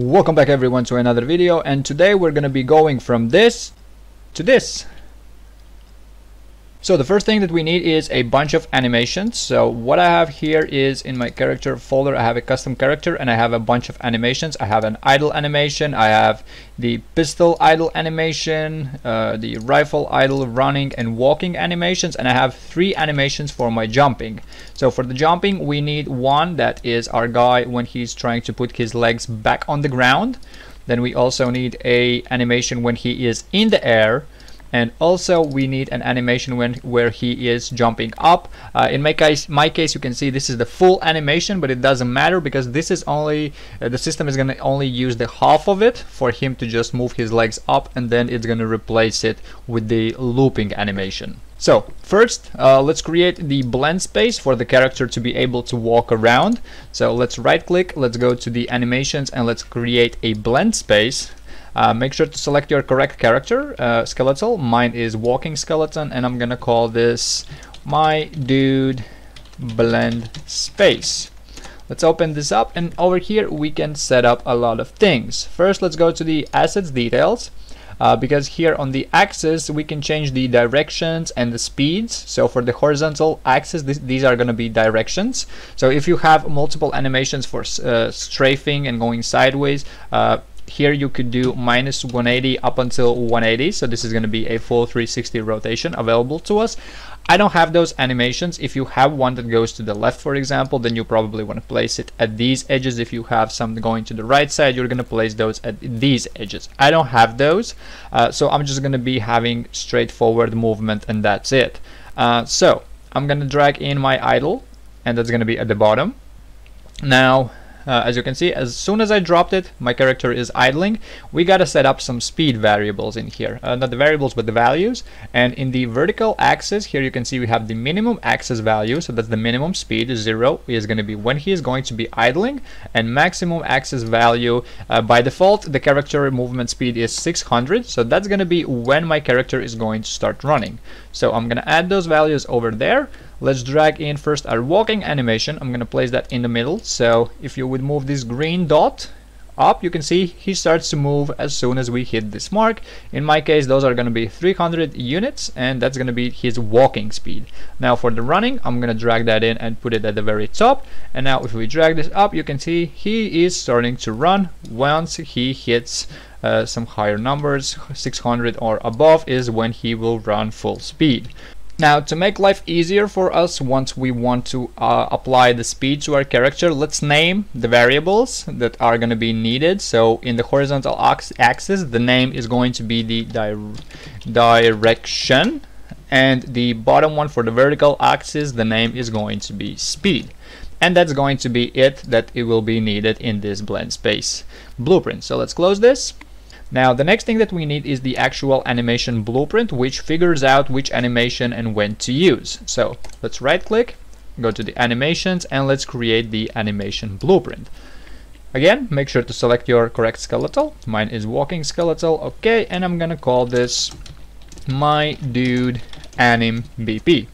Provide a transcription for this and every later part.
Welcome back everyone to another video and today we're gonna be going from this to this. So the first thing that we need is a bunch of animations. So what I have here is in my character folder I have a custom character and I have a bunch of animations. I have an idle animation, I have the pistol idle animation, uh, the rifle idle running and walking animations and I have three animations for my jumping. So for the jumping we need one that is our guy when he's trying to put his legs back on the ground. Then we also need a animation when he is in the air and also we need an animation when where he is jumping up. Uh, in my case my case you can see this is the full animation but it doesn't matter because this is only uh, the system is going to only use the half of it for him to just move his legs up and then it's going to replace it with the looping animation. So first uh, let's create the blend space for the character to be able to walk around. So let's right click let's go to the animations and let's create a blend space uh, make sure to select your correct character, uh, skeletal. Mine is walking skeleton, and I'm gonna call this my dude blend space. Let's open this up, and over here we can set up a lot of things. First, let's go to the assets details. Uh, because here on the axis we can change the directions and the speeds so for the horizontal axis this, these are going to be directions so if you have multiple animations for uh, strafing and going sideways uh, here you could do minus 180 up until 180 so this is going to be a full 360 rotation available to us. I don't have those animations. If you have one that goes to the left for example then you probably want to place it at these edges. If you have some going to the right side you're going to place those at these edges. I don't have those uh, so I'm just going to be having straightforward movement and that's it. Uh, so I'm going to drag in my idle and that's going to be at the bottom. Now uh, as you can see as soon as I dropped it my character is idling. We gotta set up some speed variables in here. Uh, not the variables but the values. And in the vertical axis here you can see we have the minimum axis value. So that's the minimum speed zero is going to be when he is going to be idling. And maximum axis value uh, by default the character movement speed is 600 so that's going to be when my character is going to start running. So I'm gonna add those values over there let's drag in first our walking animation. I'm gonna place that in the middle. So if you would move this green dot up you can see he starts to move as soon as we hit this mark. In my case those are to be 300 units and that's to be his walking speed. Now for the running I'm to drag that in and put it at the very top. And now if we drag this up you can see he is starting to run once he hits uh, some higher numbers. 600 or above is when he will run full speed now to make life easier for us once we want to uh, apply the speed to our character, let's name the variables that are going to be needed. So in the horizontal axis, the name is going to be the di direction and the bottom one for the vertical axis, the name is going to be speed. And that's going to be it that it will be needed in this blend space blueprint. So let's close this now the next thing that we need is the actual animation blueprint which figures out which animation and when to use. So let's right click, go to the animations and let's create the animation blueprint. Again, make sure to select your correct skeletal. Mine is walking skeletal, okay, and I'm gonna call this my dude anim BP.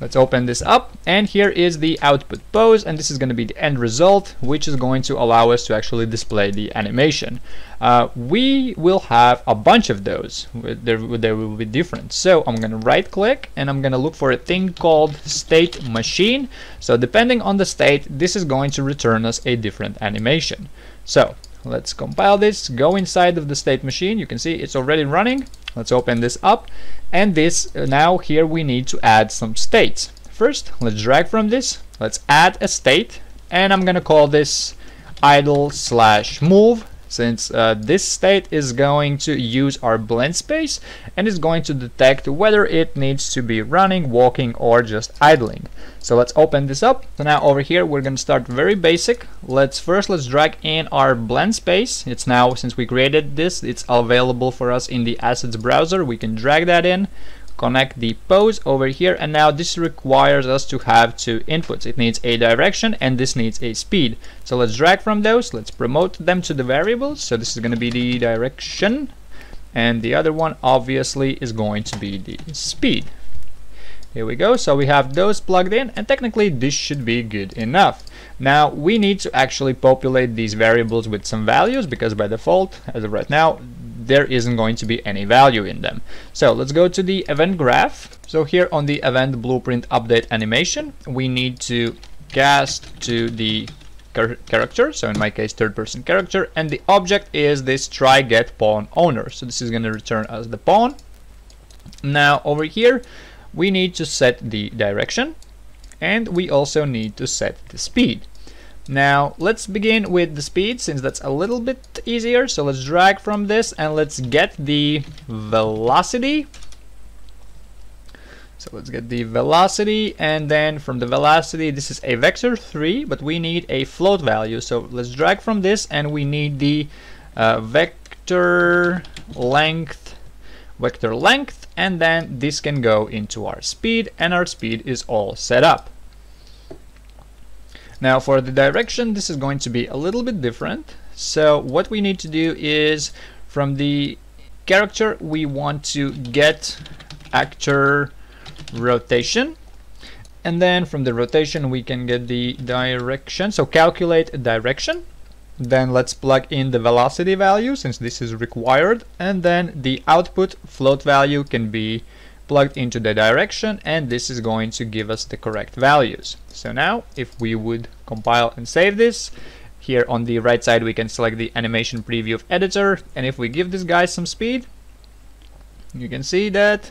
Let's open this up and here is the output pose and this is going to be the end result which is going to allow us to actually display the animation. Uh, we will have a bunch of those. There, there will be different. So I'm going to right click and I'm going to look for a thing called state machine. So depending on the state this is going to return us a different animation. So let's compile this, go inside of the state machine. You can see it's already running Let's open this up and this uh, now here we need to add some states. First let's drag from this, let's add a state. And I'm gonna call this idle slash move since uh, this state is going to use our blend space and is going to detect whether it needs to be running, walking or just idling. So let's open this up. So now over here we're going to start very basic. Let's first let's drag in our blend space. It's now since we created this it's available for us in the assets browser. We can drag that in connect the pose over here and now this requires us to have two inputs it needs a direction and this needs a speed so let's drag from those let's promote them to the variables so this is going to be the direction and the other one obviously is going to be the speed Here we go. So we have those plugged in and technically this should be good enough. Now we need to actually populate these variables with some values because by default, as of right now, there isn't going to be any value in them. So let's go to the event graph. So here on the event blueprint update animation, we need to cast to the character, so in my case third person character, and the object is this try get pawn owner. So this is going to return as the pawn. Now over here, we need to set the direction and we also need to set the speed. Now let's begin with the speed since that's a little bit easier. So let's drag from this and let's get the velocity. So let's get the velocity and then from the velocity this is a vector 3 but we need a float value. So let's drag from this and we need the uh, vector length vector length and then this can go into our speed and our speed is all set up. Now for the direction, this is going to be a little bit different. So what we need to do is from the character, we want to get actor rotation. And then from the rotation, we can get the direction. So calculate direction. Then let's plug in the velocity value since this is required. And then the output float value can be plugged into the direction and this is going to give us the correct values. So now if we would compile and save this, here on the right side we can select the animation preview of editor and if we give this guy some speed, you can see that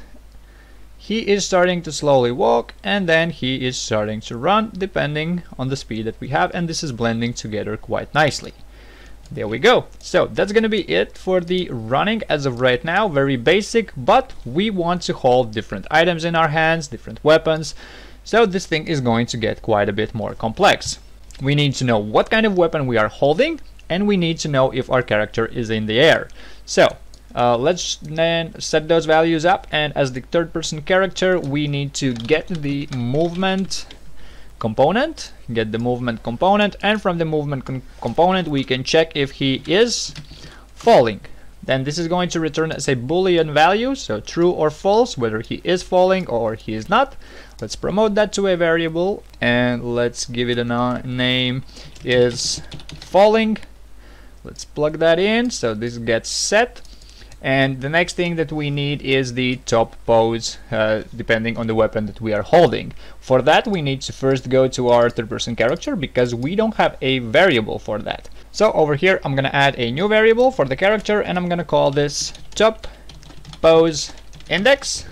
he is starting to slowly walk and then he is starting to run depending on the speed that we have and this is blending together quite nicely. There we go. So that's gonna be it for the running as of right now. Very basic, but we want to hold different items in our hands, different weapons. So this thing is going to get quite a bit more complex. We need to know what kind of weapon we are holding, and we need to know if our character is in the air. So uh, let's then set those values up, and as the third person character, we need to get the movement component, get the movement component, and from the movement component we can check if he is falling. Then this is going to return as a boolean value, so true or false, whether he is falling or he is not. Let's promote that to a variable and let's give it a name is falling. Let's plug that in, so this gets set and the next thing that we need is the top pose uh, depending on the weapon that we are holding. For that we need to first go to our third person character because we don't have a variable for that. So over here I'm gonna add a new variable for the character and I'm gonna call this top pose index.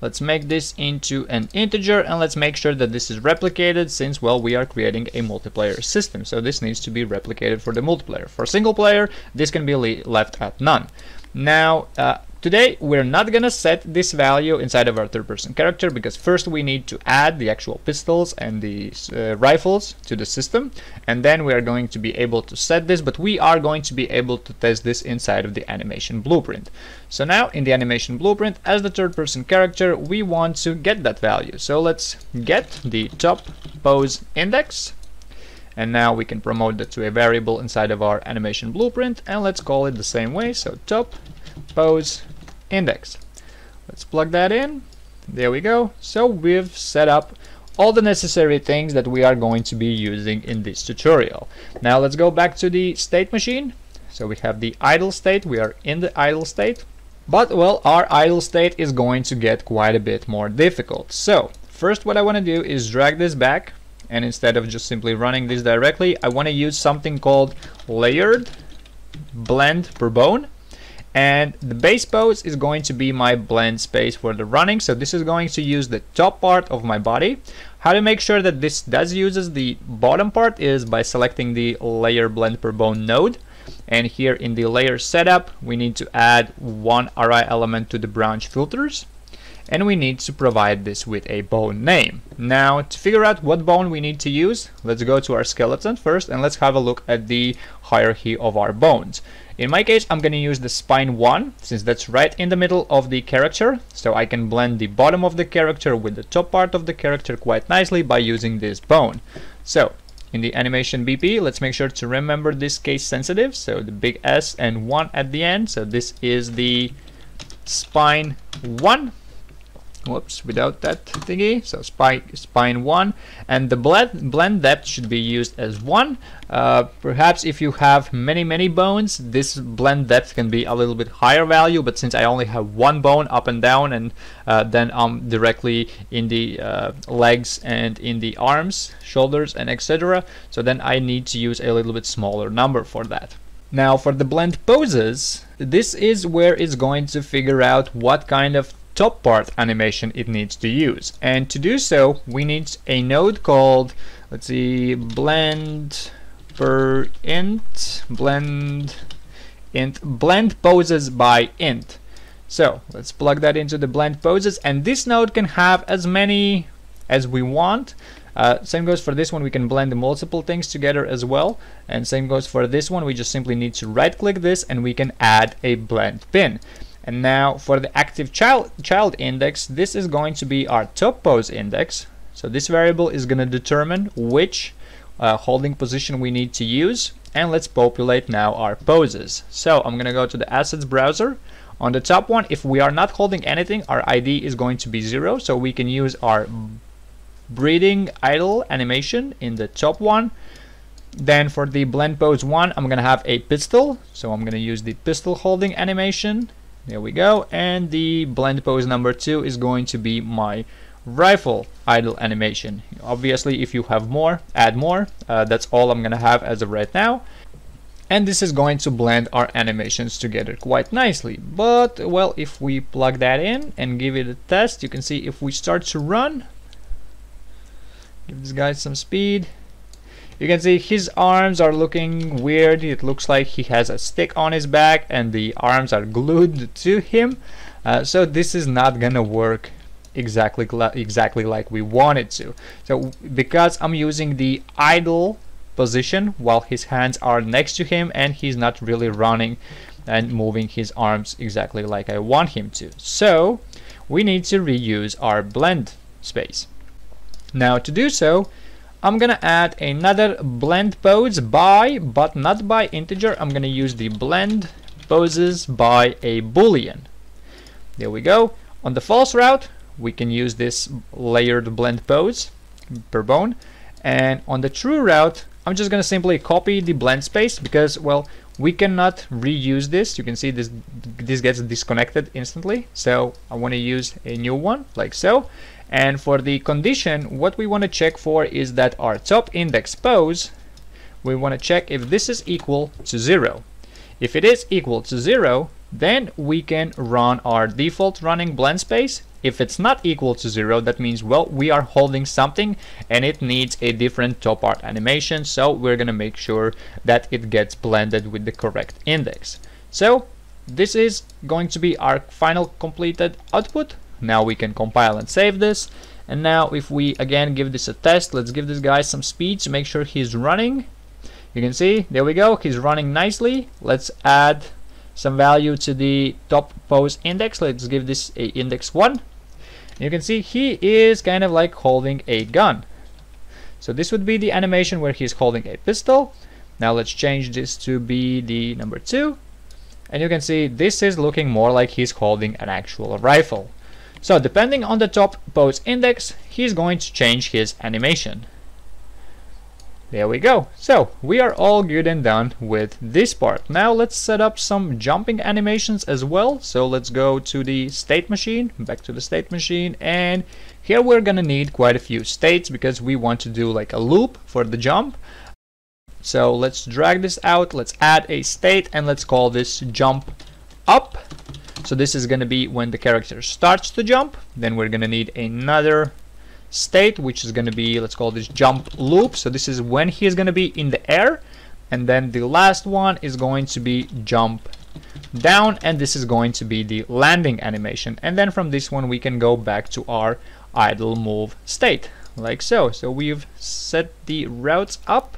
Let's make this into an integer and let's make sure that this is replicated since well we are creating a multiplayer system. So this needs to be replicated for the multiplayer. For single player this can be left at none now, uh, today we're not gonna set this value inside of our third person character because first we need to add the actual pistols and the uh, rifles to the system and then we are going to be able to set this but we are going to be able to test this inside of the animation blueprint. So now in the animation blueprint as the third person character we want to get that value. So let's get the top pose index and now we can promote that to a variable inside of our animation blueprint and let's call it the same way. So top pose index. Let's plug that in. There we go. So we've set up all the necessary things that we are going to be using in this tutorial. Now let's go back to the state machine. So we have the idle state. We are in the idle state. But well our idle state is going to get quite a bit more difficult. So first what I want to do is drag this back and instead of just simply running this directly I want to use something called layered blend per bone. And the base pose is going to be my blend space for the running. So this is going to use the top part of my body. How to make sure that this does uses the bottom part is by selecting the layer blend per bone node. And here in the layer setup we need to add one array element to the branch filters and we need to provide this with a bone name. Now to figure out what bone we need to use, let's go to our skeleton first and let's have a look at the hierarchy of our bones. In my case, I'm going to use the spine 1, since that's right in the middle of the character, so I can blend the bottom of the character with the top part of the character quite nicely by using this bone. So, in the animation BP, let's make sure to remember this case sensitive, so the big S and 1 at the end, so this is the spine 1, whoops without that thingy. So spine spine 1 and the blend blend depth should be used as 1 uh, perhaps if you have many many bones this blend depth can be a little bit higher value. But since I only have one bone up and down and uh, then I'm directly in the uh, legs and in the arms shoulders and etc so then I need to use a little bit smaller number for that. Now for the blend poses this is where it's going to figure out what kind of top part animation it needs to use. And to do so, we need a node called, let's see, blend per int, blend int, blend poses by int. So let's plug that into the blend poses and this node can have as many as we want. Uh, same goes for this one, we can blend multiple things together as well. And same goes for this one, we just simply need to right click this and we can add a blend pin. And now for the active child, child index, this is going to be our top pose index. So this variable is going to determine which uh, holding position we need to use. And let's populate now our poses. So I'm going to go to the assets browser. On the top one, if we are not holding anything, our ID is going to be zero. So we can use our breathing idle animation in the top one. Then for the blend pose one, I'm going to have a pistol. So I'm going to use the pistol holding animation there we go. And the blend pose number two is going to be my rifle idle animation. Obviously, if you have more, add more. Uh, that's all I'm gonna have as of right now. And this is going to blend our animations together quite nicely. But, well, if we plug that in and give it a test, you can see if we start to run, give this guy some speed, you can see his arms are looking weird. It looks like he has a stick on his back and the arms are glued to him. Uh, so this is not gonna work exactly exactly like we want it to. So because I'm using the idle position while his hands are next to him and he's not really running and moving his arms exactly like I want him to. So we need to reuse our blend space. Now to do so, I'm gonna add another blend pose by, but not by integer. I'm gonna use the blend poses by a boolean. There we go. On the false route, we can use this layered blend pose per bone. And on the true route, I'm just gonna simply copy the blend space because, well, we cannot reuse this. You can see this this gets disconnected instantly. So I want to use a new one like so. And for the condition, what we want to check for is that our top index pose, we want to check if this is equal to zero. If it is equal to zero, then we can run our default running blend space. If it's not equal to zero, that means, well, we are holding something and it needs a different top part animation. So we're going to make sure that it gets blended with the correct index. So this is going to be our final completed output. Now we can compile and save this. And now if we again give this a test, let's give this guy some speed to make sure he's running. You can see, there we go, he's running nicely. Let's add some value to the top pose index. Let's give this a index 1. You can see he is kind of like holding a gun. So this would be the animation where he's holding a pistol. Now let's change this to be the number 2. And you can see this is looking more like he's holding an actual rifle. So depending on the top pose index, he's going to change his animation. There we go. So we are all good and done with this part. Now let's set up some jumping animations as well. So let's go to the state machine, back to the state machine, and here we're gonna need quite a few states because we want to do like a loop for the jump. So let's drag this out, let's add a state, and let's call this jump up. So this is going to be when the character starts to jump. Then we're going to need another state, which is going to be, let's call this jump loop. So this is when he is going to be in the air. And then the last one is going to be jump down. And this is going to be the landing animation. And then from this one, we can go back to our idle move state like so. So we've set the routes up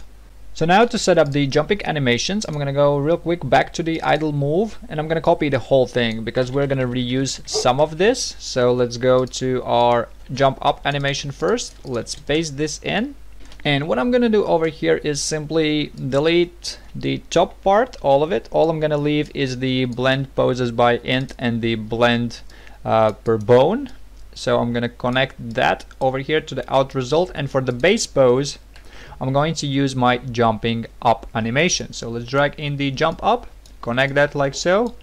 so now to set up the jumping animations, I'm gonna go real quick back to the idle move and I'm gonna copy the whole thing because we're gonna reuse some of this. So let's go to our jump up animation first. Let's paste this in. And what I'm gonna do over here is simply delete the top part, all of it. All I'm gonna leave is the blend poses by int and the blend uh, per bone so I'm gonna connect that over here to the out result and for the base pose I'm going to use my jumping up animation. So let's drag in the jump up connect that like so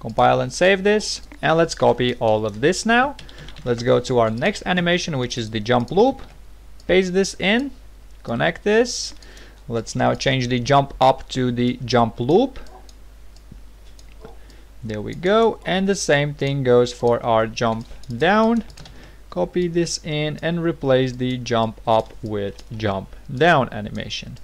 compile and save this and let's copy all of this now. Let's go to our next animation which is the jump loop. Paste this in connect this. Let's now change the jump up to the jump loop. There we go and the same thing goes for our jump down copy this in and replace the jump up with jump down animation.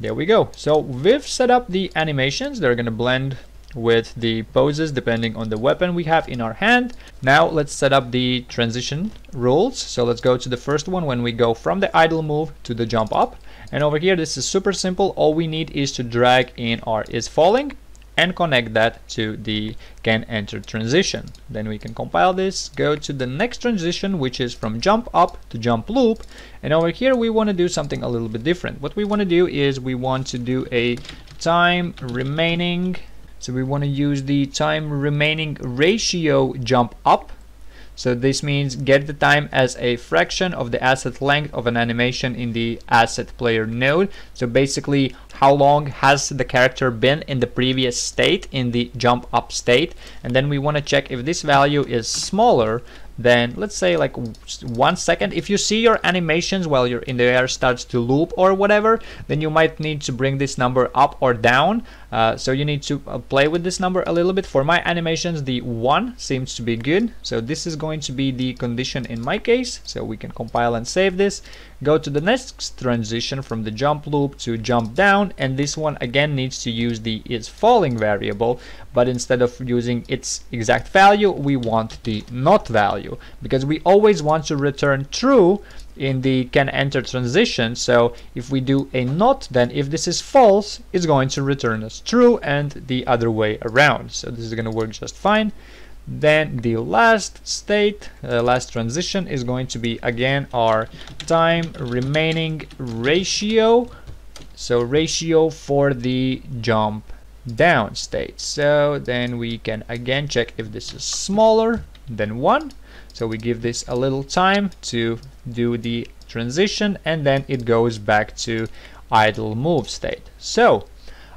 There we go. So we've set up the animations. They're gonna blend with the poses depending on the weapon we have in our hand. Now let's set up the transition rules. So let's go to the first one when we go from the idle move to the jump up. And over here this is super simple. All we need is to drag in our is falling and connect that to the can enter transition. Then we can compile this, go to the next transition, which is from jump up to jump loop. And over here, we want to do something a little bit different. What we want to do is we want to do a time remaining. So we want to use the time remaining ratio jump up so this means get the time as a fraction of the asset length of an animation in the asset player node. So basically how long has the character been in the previous state in the jump up state? And then we want to check if this value is smaller then let's say like one second. If you see your animations while you're in the air starts to loop or whatever then you might need to bring this number up or down uh, so you need to uh, play with this number a little bit. For my animations the one seems to be good. So this is going to be the condition in my case. So we can compile and save this. Go to the next transition from the jump loop to jump down. And this one again needs to use the is falling variable. But instead of using its exact value we want the not value. Because we always want to return true in the can enter transition. So if we do a not then if this is false it's going to return us true and the other way around. So this is going to work just fine. Then the last state uh, last transition is going to be again our time remaining ratio. So ratio for the jump down state. So then we can again check if this is smaller than one so we give this a little time to do the transition and then it goes back to idle move state. So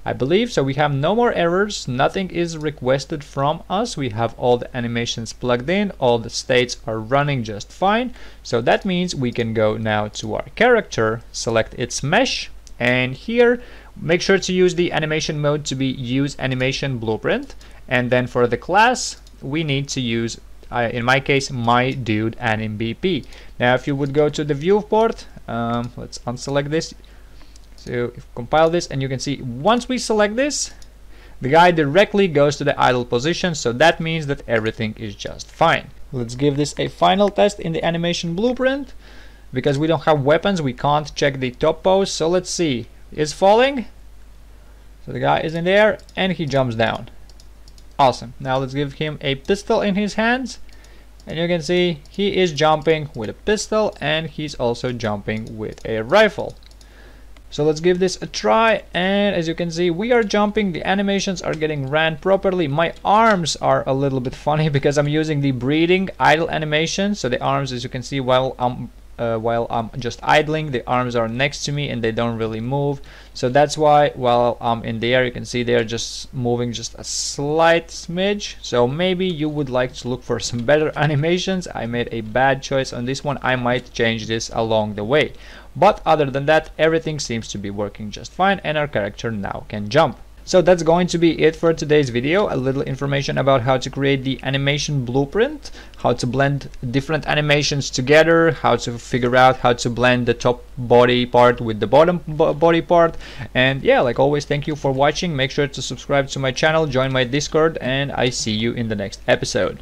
I believe so we have no more errors. Nothing is requested from us. We have all the animations plugged in. All the states are running just fine. So that means we can go now to our character select its mesh and here make sure to use the animation mode to be use animation blueprint. And then for the class we need to use uh, in my case my dude anim BP now if you would go to the viewport um, let's unselect this. So compile this and you can see once we select this the guy directly goes to the idle position so that means that everything is just fine. Let's give this a final test in the animation blueprint. Because we don't have weapons we can't check the top pose so let's see. Is falling. So the guy is in there and he jumps down awesome. Now let's give him a pistol in his hands. And you can see he is jumping with a pistol and he's also jumping with a rifle. So let's give this a try and as you can see we are jumping. The animations are getting ran properly. My arms are a little bit funny because I'm using the breathing idle animation. So the arms as you can see while I'm uh, while I'm just idling the arms are next to me and they don't really move. So that's why while I'm in the air you can see they're just moving just a slight smidge. So maybe you would like to look for some better animations. I made a bad choice on this one. I might change this along the way. But other than that everything seems to be working just fine and our character now can jump so that's going to be it for today's video. A little information about how to create the animation blueprint, how to blend different animations together, how to figure out how to blend the top body part with the bottom body part. And yeah, like always, thank you for watching. Make sure to subscribe to my channel, join my Discord, and I see you in the next episode.